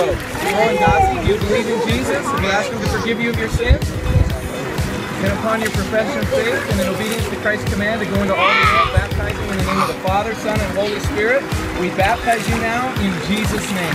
So, Rowan Dossie, do you believe in Jesus and you ask him to forgive you of your sins? And upon your profession of faith and in obedience to Christ's command to go into all the world, baptizing in the name of the Father, Son, and Holy Spirit, we baptize you now in Jesus' name.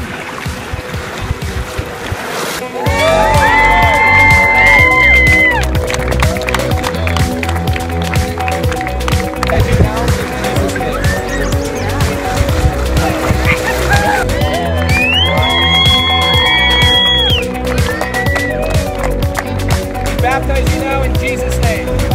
baptize you now in Jesus' name.